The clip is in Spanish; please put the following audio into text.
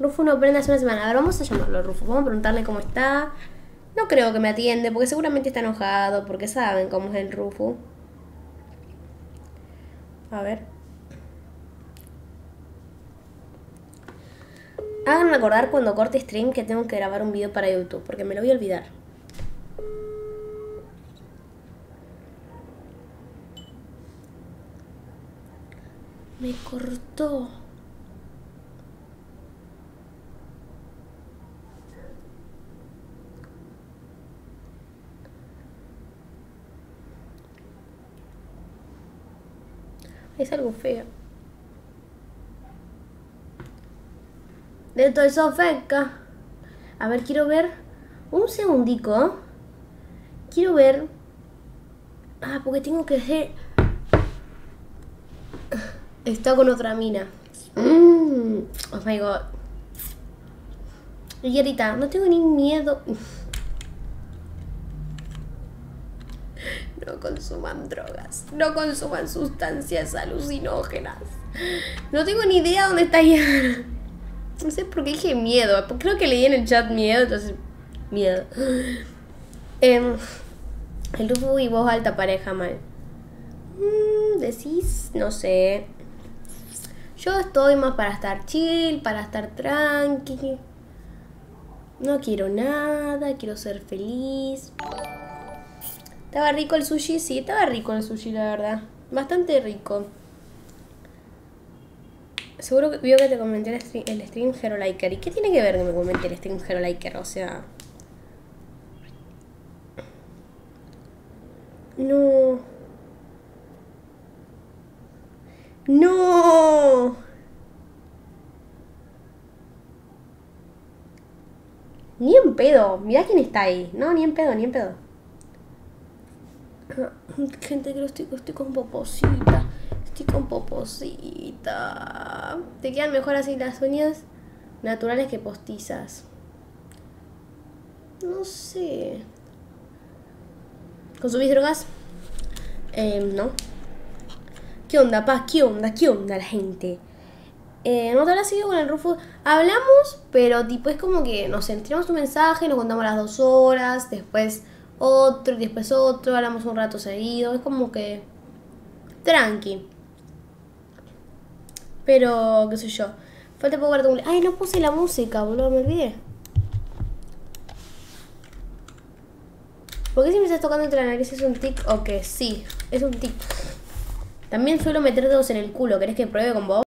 Rufo no prende hace una semana. A ver, vamos a llamarlo, Rufo. Vamos a preguntarle cómo está. No creo que me atiende, porque seguramente está enojado, porque saben cómo es el Rufo. A ver. Hagan recordar cuando corte stream que tengo que grabar un video para YouTube, porque me lo voy a olvidar. Me cortó. Es algo feo. De todo eso feca. A ver, quiero ver. Un segundico. Quiero ver. Ah, porque tengo que hacer. Está con otra mina. Mm, Oh my god. Y ahorita, no tengo ni miedo. No consuman drogas. No consuman sustancias alucinógenas. No tengo ni idea dónde está Yara. No sé por qué dije miedo. Creo que leí en el chat miedo, entonces. Miedo. Em, el Rufo y voz alta pareja mal. Mm, decís, no sé. Yo estoy más para estar chill, para estar tranqui. No quiero nada, quiero ser feliz. ¿Estaba rico el sushi? Sí, estaba rico el sushi, la verdad. Bastante rico. Seguro que vio que te comenté el stream, Hero Liker. ¿Y qué tiene que ver que me comente el stream Hero Liker? O sea... No. No. Ni en pedo. Mirá quién está ahí. No, ni en pedo, ni en pedo. Gente, que estoy, estoy con poposita. Estoy con poposita. Te quedan mejor así las uñas naturales que postizas. No sé. ¿Consumís drogas? Eh, no. ¿Qué onda, paz? ¿Qué onda? ¿Qué onda la gente? Eh, no te habrás seguido con el Rufo. Hablamos, pero tipo es como que nos sentimos un mensaje, nos contamos las dos horas, después otro, y después otro, hablamos un rato seguido. Es como que. Tranqui. Pero, qué sé yo. Falta poco para tu cumple- Ay, no puse la música, boludo, me olvidé. ¿Por qué si me estás tocando entre la nariz es un tic o que sí? Es un tic. También suelo meter dedos en el culo. ¿Querés que pruebe con vos?